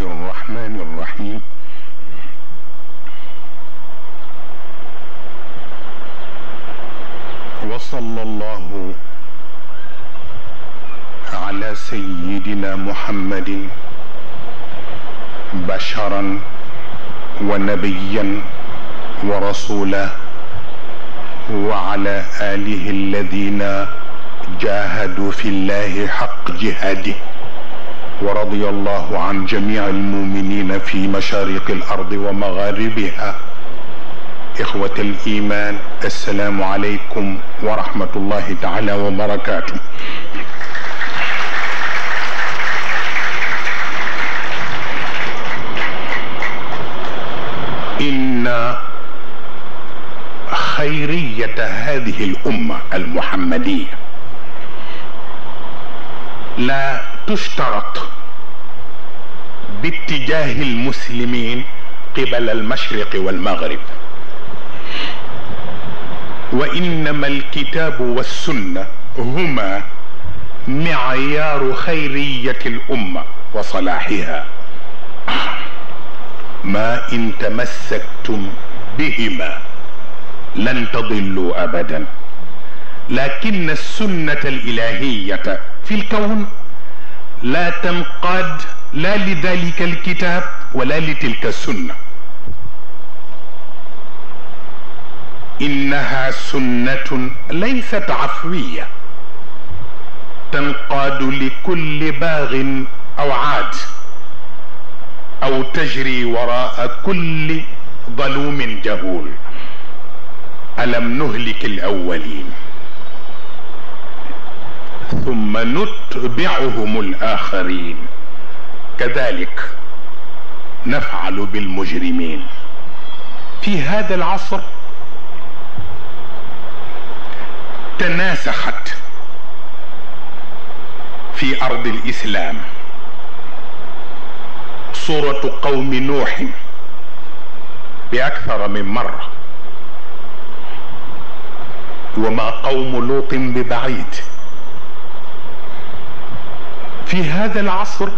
الرحمن الرحيم. وصلى الله على سيدنا محمد بشرا ونبيا ورسولا وعلى آله الذين جاهدوا في الله حق جهاده. ورضي الله عن جميع المؤمنين في مشارق الأرض ومغاربها. إخوة الإيمان السلام عليكم ورحمة الله تعالى وبركاته. إن خيرية هذه الأمة المحمدية لا تشترط باتجاه المسلمين قبل المشرق والمغرب. وإنما الكتاب والسنة هما معيار خيرية الأمة وصلاحها. ما إن تمسكتم بهما لن تضلوا ابدا. لكن السنة الإلهية في الكون لا تنقاد لا لذلك الكتاب ولا لتلك السنة. إنها سنة ليست عفوية. تنقاد لكل باغ أو عاد أو تجري وراء كل ظلوم جهول. ألم نهلك الأولين؟ ثم نتبعهم الآخرين. كذلك نفعل بالمجرمين. في هذا العصر تناسخت في أرض الإسلام صورة قوم نوح بأكثر من مرة. وما قوم لوط ببعيد. في هذا العصر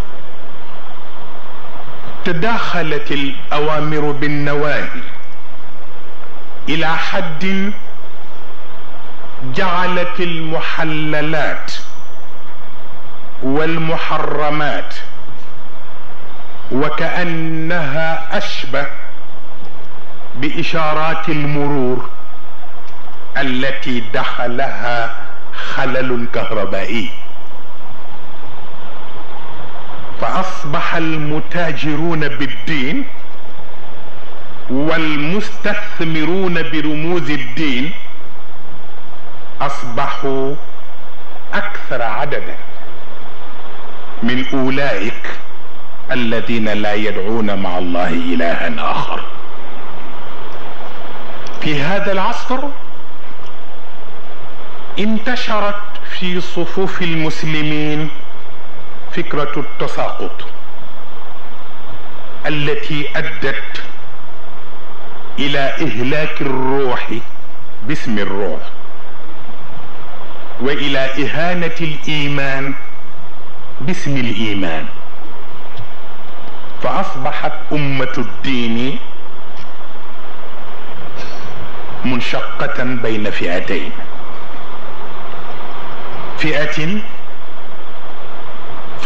تداخلت الأوامر بالنواهي. إلى حد جعلت المحللات والمحرمات وكأنها أشبه بإشارات المرور التي دخلها خلل كهربائي. فأصبح المتاجرون بالدين والمستثمرون برموز الدين أصبحوا أكثر عددا من أولئك الذين لا يدعون مع الله إلها آخر. في هذا العصر انتشرت في صفوف المسلمين فكرة التساقط التي أدت إلى إهلاك الروح باسم الروح وإلى إهانة الإيمان باسم الإيمان. فأصبحت أمة الدين منشقة بين فئتين. فئة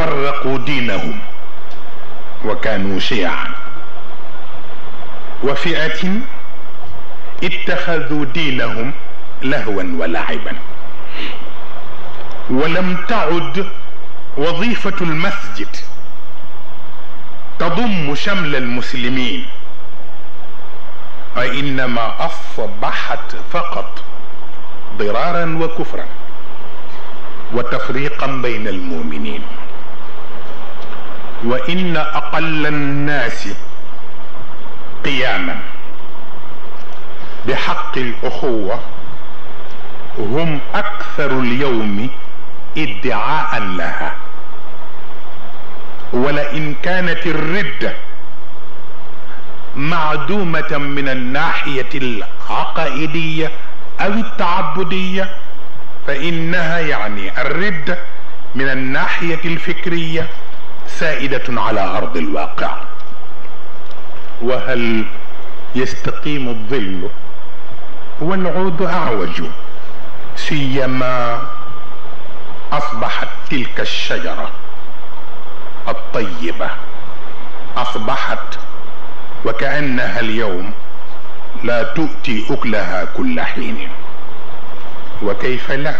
فرقوا دينهم وكانوا شيعا. وفئة اتخذوا دينهم لهوا ولعبا. ولم تعد وظيفة المسجد تضم شمل المسلمين وانما أصبحت فقط ضرارا وكفرا وتفريقا بين المؤمنين. وإن أقل الناس قياما بحق الأخوة هم أكثر اليوم ادعاء لها. ولئن كانت الرده معدومة من الناحية العقائدية أو التعبدية فإنها يعني الرده من الناحية الفكرية سائدة على أرض الواقع. وهل يستقيم الظل والعود أعوج سيما أصبحت تلك الشجرة الطيبة. أصبحت وكأنها اليوم لا تؤتي أكلها كل حين. وكيف لا؟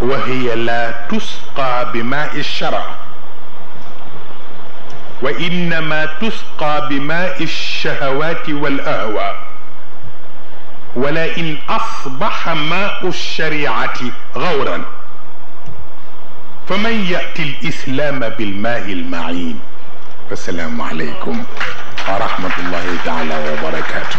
وهي لا تسقى بماء الشرع وإنما تسقى بماء الشهوات والاهواء ولئن أصبح ماء الشريعة غورا. فمن يأتي الإسلام بالماء المعين. والسلام عليكم ورحمة الله تعالى وبركاته.